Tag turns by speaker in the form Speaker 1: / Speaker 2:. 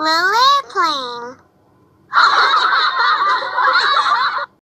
Speaker 1: Little airplane.